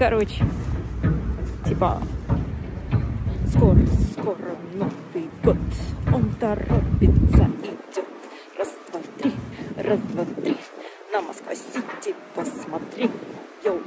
Короче, типа, скоро, скоро Новый год. Он торопится, идет. Раз, два, три, раз, два, три. На Москва-Сити посмотри. Йоу.